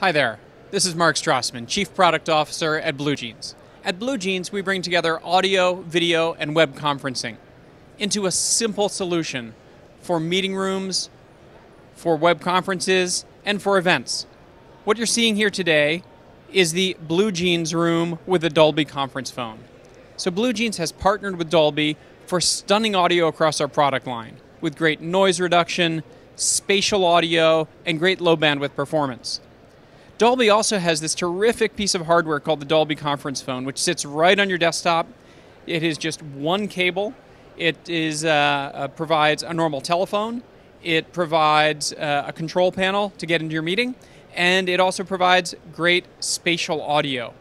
Hi there. This is Mark Strassman, Chief Product Officer at BlueJeans. At BlueJeans, we bring together audio, video, and web conferencing into a simple solution for meeting rooms, for web conferences, and for events. What you're seeing here today is the BlueJeans room with a Dolby conference phone. So BlueJeans has partnered with Dolby for stunning audio across our product line with great noise reduction, spatial audio, and great low bandwidth performance. Dolby also has this terrific piece of hardware called the Dolby Conference Phone, which sits right on your desktop. It is just one cable. It is uh, uh, provides a normal telephone. It provides uh, a control panel to get into your meeting, and it also provides great spatial audio.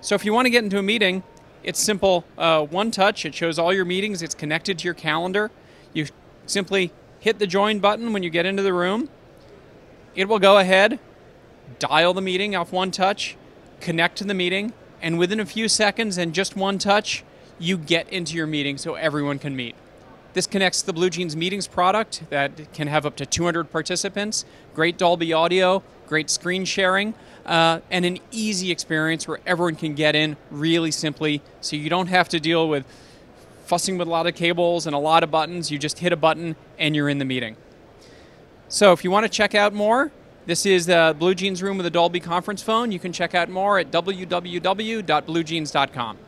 So if you want to get into a meeting, it's simple. Uh, one touch. It shows all your meetings. It's connected to your calendar. You simply hit the join button when you get into the room. It will go ahead, dial the meeting off one touch, connect to the meeting, and within a few seconds and just one touch, you get into your meeting so everyone can meet. This connects the BlueJeans Meetings product that can have up to 200 participants, great Dolby audio, great screen sharing, uh, and an easy experience where everyone can get in really simply so you don't have to deal with fussing with a lot of cables and a lot of buttons. You just hit a button and you're in the meeting. So if you want to check out more, this is the BlueJeans room with a Dolby conference phone. You can check out more at www.bluejeans.com.